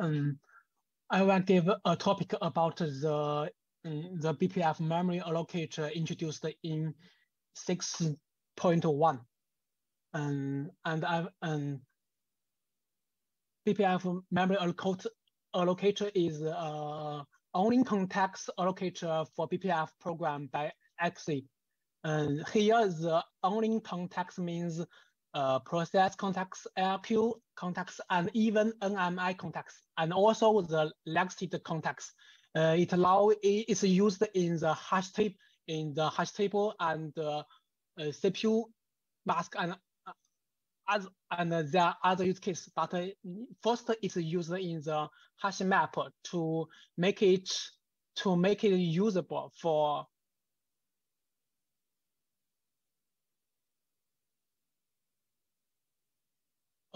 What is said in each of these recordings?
um, I will give a topic about the um, the BPF memory allocator introduced in 6.1. Um, and I um, BPF memory allocator, is uh, only context allocator for BPF program by XC. And here the only context means uh, process context, IRQ context, and even NMI contacts and also the legacy contacts. Uh, it allow it's used in the hash table in the hash table and uh, CPU mask and uh, as and there are other use cases. But uh, first, it's used in the hash map to make it to make it usable for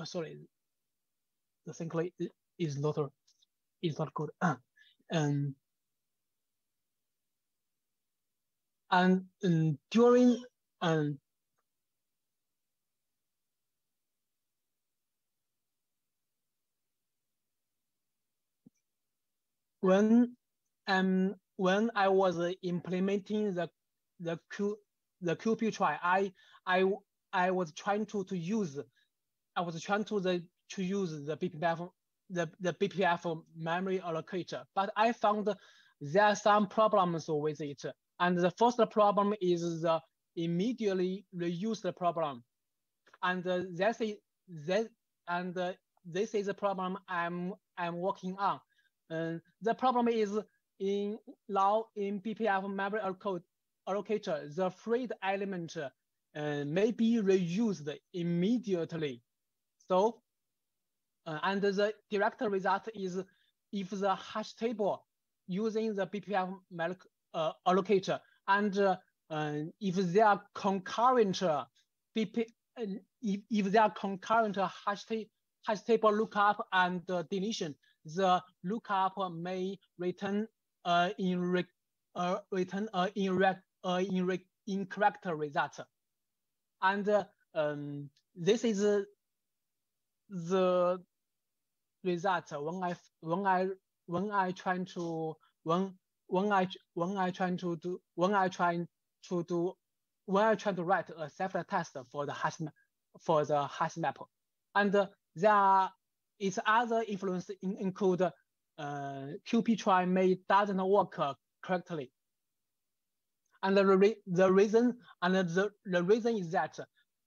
oh, sorry, the thing is not is not good. Um, and um, during um, when um when I was implementing the the Q the qp-trie, I I I was trying to to use I was trying to the to use the BPF the, the BPF memory allocator, but I found there are some problems with it. And the first problem is the immediately reuse the problem. And uh, that's that, and uh, this is a problem I'm, I'm working on. The problem is in now in BPF memory allocator, the freed element uh, may be reused immediately. So, uh, and the direct result is if the hash table using the BPF uh, allocator and uh, if they are concurrent BP, if, if they are concurrent hash, hash table lookup and deletion, the lookup may return uh, in re, uh, return uh, in re, uh, in re, incorrect result. And uh, um, this is the result when I when I when I try to when when I when I try to do when I try to do when I try to write a separate test for the hash for the hash map, and there is other influence in, include uh, qp-trie may doesn't work correctly, and the re the reason and the the reason is that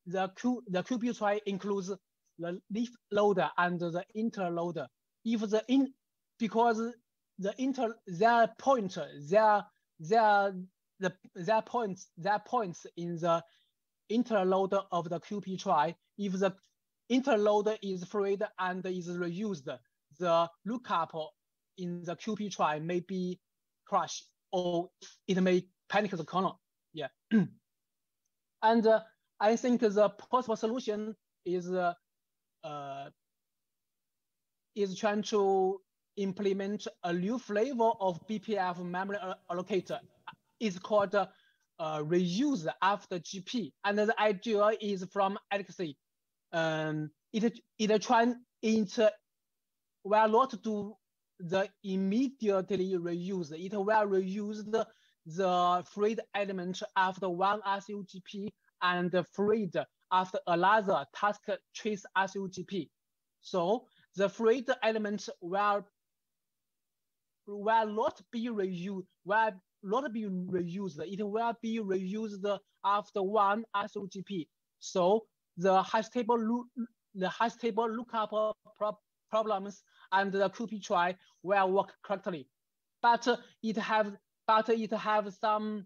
the Q the qp-trie includes the leaf loader and the interloader. If the in because the inter their point their their the their points their points in the interloader of the qp-trie. If the interloader is freed and is reused, the lookup in the qp-trie may be crashed or it may panic the kernel. Yeah. and uh, I think the possible solution is uh, uh, is trying to implement a new flavor of BPF memory allocator. It's called uh, reuse after GP. And the idea is from Elixir. Um, it, it trying it will not do the immediately reuse. It will reuse the, the freed element after one RCUGP and freed after another task trace RCUGP. So the freed element will, will not be reused, will not be reused. It will be reused after one RCUGP. So the hash table the hash table lookup pro problems and the qp-trie will work correctly. But it have but it have some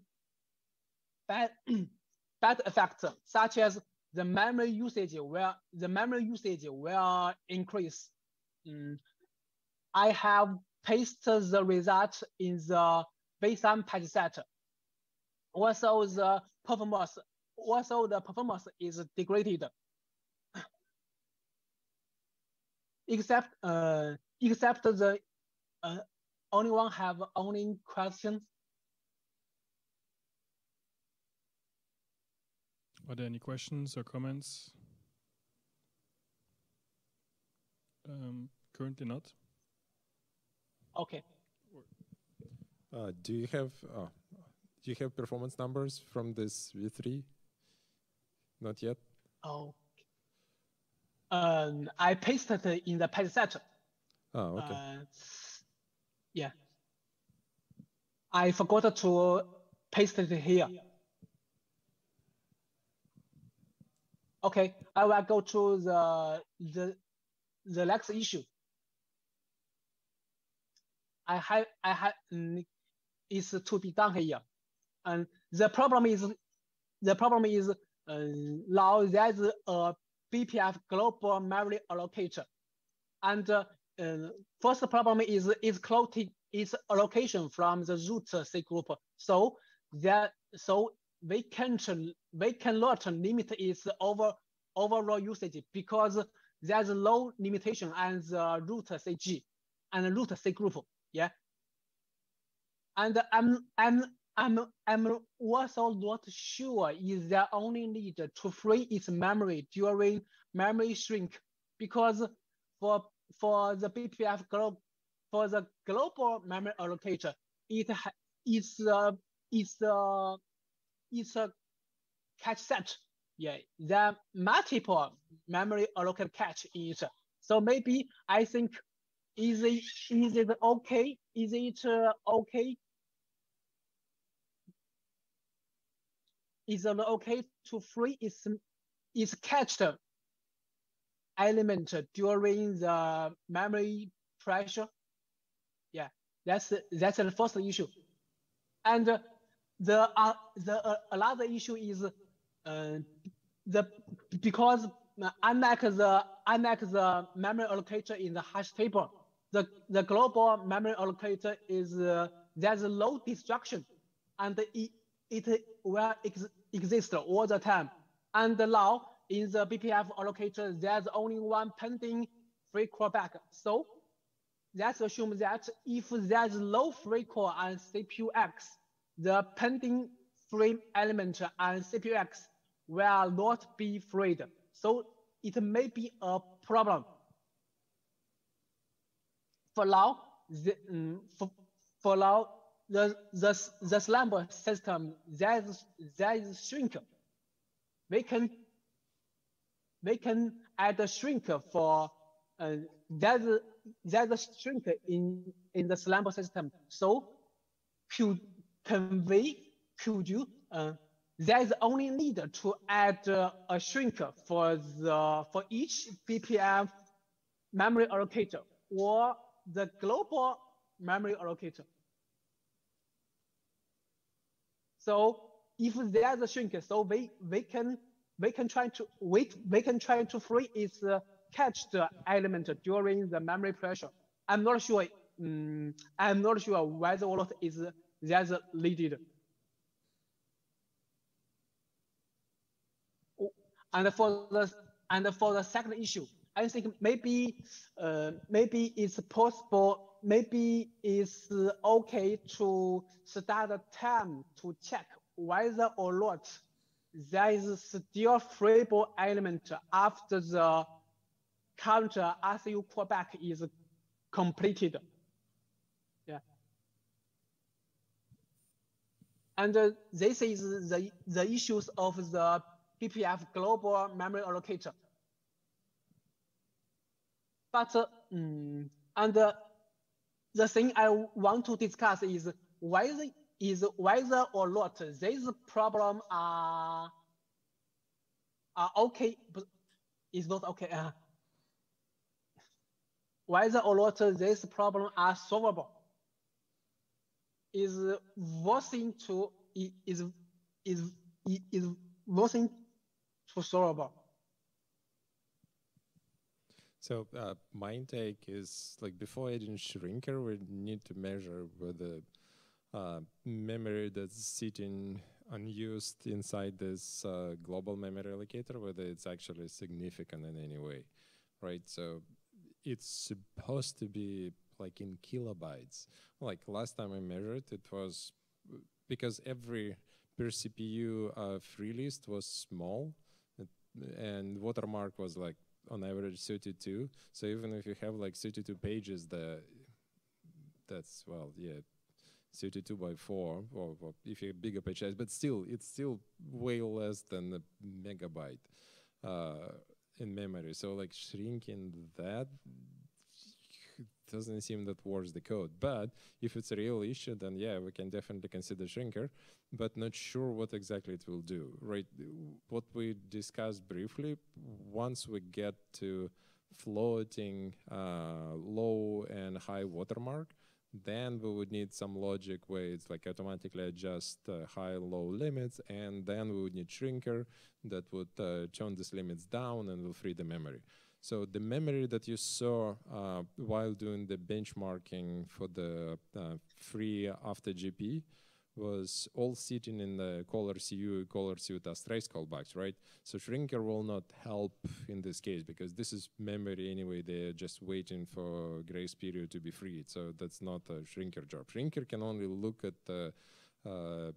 bad bad effects such as the memory usage will the memory usage will increase. Mm. I have pasted the result in the baseline patch set. Also the performance, also the performance is degraded. except uh, except the uh, only one have only questions. Are there any questions or comments? Um, currently not. Okay. Uh, do you have uh, do you have performance numbers from this V3? Not yet. Oh. Um, I pasted it in the page set. Oh, okay. Uh, yeah. I forgot to paste it here. Okay, I will go to the the the next issue. I have I have mm, is to be done here, and the problem is the problem is uh, now there's a BPF global memory allocator, and uh, uh, first problem is is closing its allocation from the root C group. So that so we can we cannot limit its over overall usage because there's a low limitation on the root CG and root C group. Yeah. And I'm I'm I'm I'm also not sure is there only need to free its memory during memory shrink because for for the BPF for the global memory allocator, it it's uh, it's uh, it's a cache set. Yeah, there are multiple memory allocated catch it. So maybe I think is it is it okay? Is it uh, okay? Is it okay to free its its cached element during the memory pressure? Yeah, that's that's the first issue. And the uh, the uh, another issue is the because unlike the unlike the memory allocator in the hash table, the the global memory allocator is uh, there's a low destruction, and it it will ex exist all the time. And now in the BPF allocator, there's only one pending free callback. So let's assume that if there's low free call on CPUX, the pending frame element on CPUX will not be freed. So it may be a problem. For now, the, um, for, for now, the, the, the slumber system that is, that is shrink. We can, we can add a shrink for uh, that, that shrink in, in the slumber system. So could, can we, could you, uh, there's only need to add uh, a shrink for the for each BPF memory allocator or the global memory allocator. So if there's a shrink, so we we can we can try to wait we can try to free its uh, cached element during the memory pressure. I'm not sure. Um, I'm not sure whether or not is that's needed. And for the and for the second issue, I think maybe uh, maybe it's possible, maybe it's okay to start a time to check whether or not there is still freeable element after the counter RCU callback is completed. Yeah. And uh, this is the, the issues of the BPF global memory allocator. But mm, and uh, the thing I want to discuss is whether is whether or not these problem are are okay, but is not okay. Uh, whether or not these problem are solvable is worthing to is is is worthing solvable. So uh, my intake is like before adding shrinker, we need to measure whether uh, memory that's sitting unused inside this uh, global memory allocator, whether it's actually significant in any way, right? So it's supposed to be like in kilobytes. Like last time I measured, it was because every per CPU uh, free list was small, and watermark was like on average 32. So even if you have like 32 pages, the that's well, yeah, 32 by 4, or, or if you have bigger page size, but still, it's still way less than a megabyte uh, in memory. So like shrinking that doesn't seem that worse the code. But if it's a real issue, then yeah, we can definitely consider shrinker, but not sure what exactly it will do. Right? What we discussed briefly, once we get to floating uh, low and high watermark, then we would need some logic where it's like automatically adjust uh, high low limits, and then we would need shrinker that would uh, turn these limits down and will free the memory. So the memory that you saw uh, while doing the benchmarking for the uh, free after GP was all sitting in the caller CU, caller CU task trace callbacks, right? So Shrinker will not help in this case because this is memory anyway. They're just waiting for grace period to be freed. So that's not a Shrinker job. Shrinker can only look at the uh,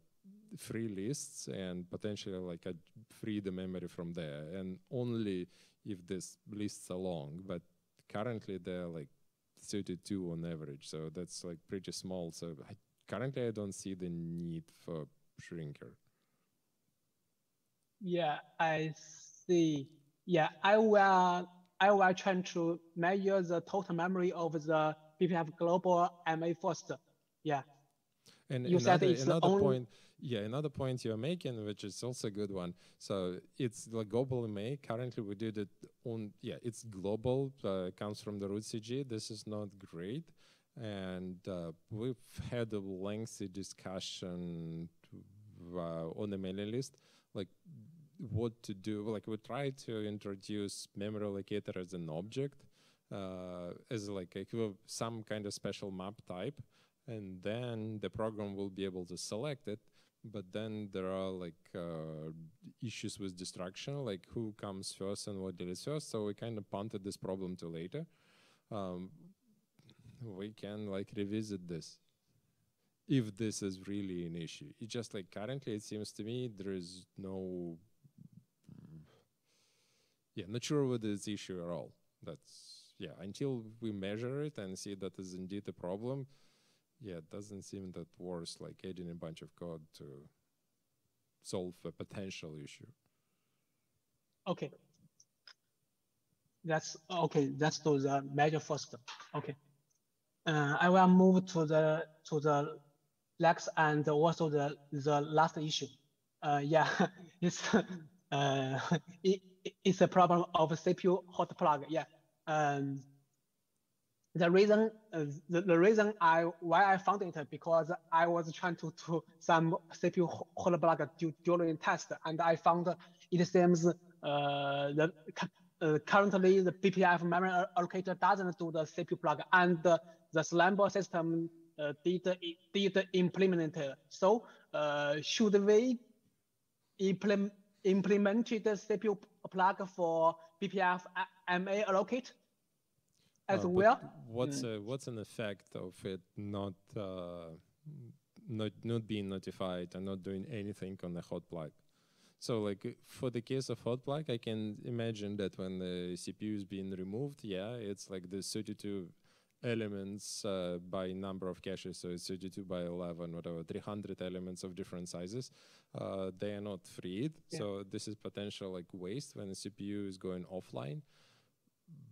free lists and potentially like free the memory from there and only if this lists are long, but currently they're like 32 on average, so that's like pretty small. So I, currently I don't see the need for shrinker. Yeah, I see. Yeah, I will. I will try to measure the total memory of the BPF global MA first. Yeah. And you another, said it's another point yeah, another point you're making, which is also a good one. So it's like global MA. Currently, we did it on, yeah, it's global, uh, comes from the root CG. This is not great. And uh, we've had a lengthy discussion uh, on the mailing list, like what to do. Like we try to introduce memory allocator as an object, uh, as like some kind of special map type and then the program will be able to select it but then there are like uh, issues with destruction, like who comes first and what deletes first. So we kind of punted this problem to later. Um, we can like revisit this if this is really an issue. It's just like currently it seems to me there is no, yeah, not sure what this issue at all. That's, yeah, until we measure it and see that is indeed a problem, yeah, it doesn't seem that worse, like adding a bunch of code to solve a potential issue. Okay. That's okay. That's to the measure first. Okay. Uh, I will move to the to the next and also the the last issue. Uh, yeah, it's uh, it, it's a problem of CPU hot plug. Yeah. Um, the reason uh, the, the reason I why I found it because I was trying to do some CPU hot plug during test and I found it seems uh, the uh, currently the BPF memory allocator doesn't do the CPU plug and the, the Slambo system uh, did did implement it. So uh, should we implement implement the CPU plug for BPF MA allocate? As uh, well. What's mm. a, what's an effect of it not uh, not not being notified and not doing anything on the hot plug? So like for the case of hot plug, I can imagine that when the CPU is being removed, yeah, it's like the 32 elements uh, by number of caches, so it's 32 by 11, whatever, 300 elements of different sizes. Uh, they are not freed, yeah. so this is potential like waste when the CPU is going offline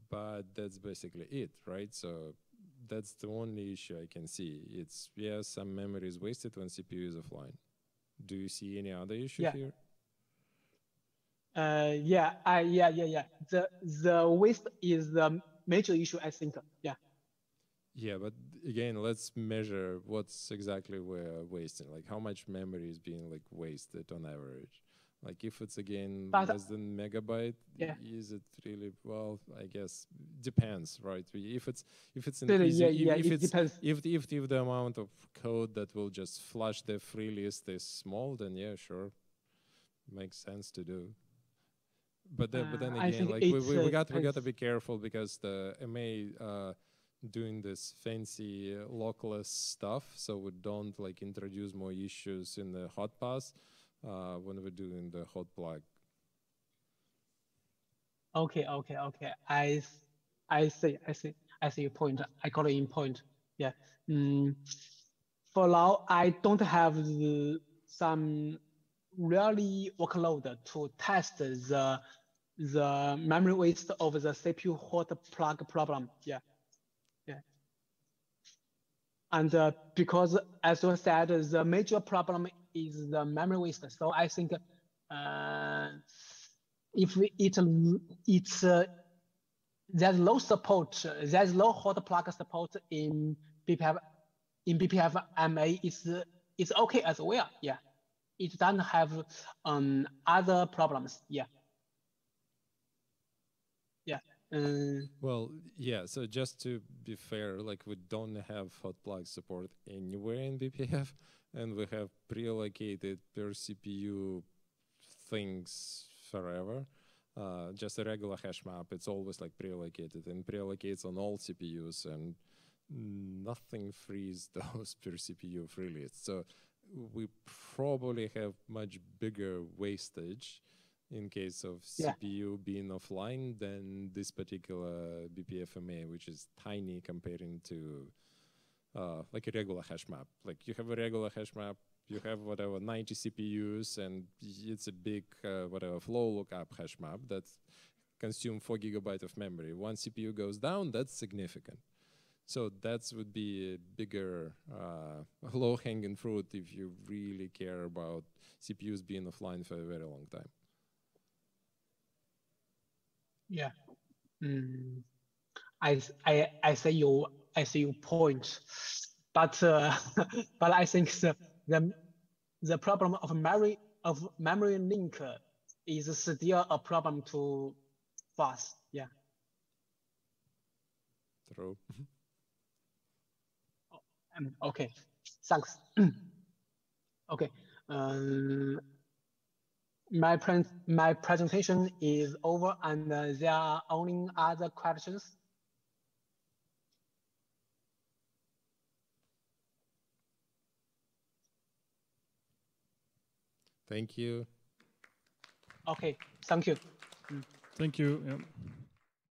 but that's basically it, right? So that's the only issue I can see. It's yeah, some memory is wasted when CPU is offline. Do you see any other issue yeah. here? Uh, yeah, I yeah yeah yeah. The the waste is the major issue I think. Yeah. Yeah, but again, let's measure what's exactly we're wasting. Like how much memory is being like wasted on average. Like if it's again but, less than megabyte, yeah. is it really well? I guess depends, right? If it's if it's an easy, yeah, yeah, if, it it's depends. if if if the amount of code that will just flush the free list is small, then yeah, sure, makes sense to do. But then, uh, but then uh, again, like we, we, we got we got to be careful because the MA uh, doing this fancy uh, lockless stuff, so we don't like introduce more issues in the hot pass uh, when we're doing the hot plug. Okay, okay, okay. I, I see, I see, I see your point. I got it in point. Yeah. Mm, for now, I don't have the, some really workload to test the the memory waste of the CPU hot plug problem. Yeah. Yeah. And uh, because, as you said, the major problem is the memory waste. So I think uh, if it it's there's no support, there's no hot plug support in BPF in BPF MA. It's it's okay as well. Yeah, it doesn't have um other problems. Yeah. Yeah. Um, well, yeah. So just to be fair, like we don't have hot plug support anywhere in BPF, and we have pre-allocated per CPU things forever. Uh, just a regular hash map, it's always like pre-allocated and pre-allocates on all CPUs and nothing frees those per CPU freely. So we probably have much bigger wastage in case of yeah. CPU being offline than this particular BPFMA, which is tiny comparing to uh, like a regular hash map. Like you have a regular hash map, you have whatever 90 CPUs, and it's a big uh, whatever flow lookup hash map that consume four gigabyte of memory. One CPU goes down, that's significant. So that would be a bigger uh, low-hanging fruit if you really care about CPUs being offline for a very long time. Yeah, mm. I I I see your I see your point, but uh, but I think the the the problem of memory of memory link is still a problem to us. Yeah. True. um, okay. Thanks. okay. Um, my pre my presentation is over, and uh, there are only other questions. Thank you. Okay, thank you. Thank you. Yeah.